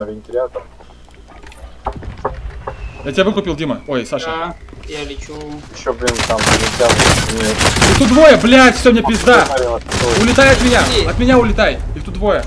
на вентилятор. Я тебя выкупил, Дима. Ой, Саша. Да, я лечу. Еще, блин, там вентилятор. Нет. Их тут двое, блядь, все, мне пизда. Улетай от меня, от меня улетай. Их тут двое.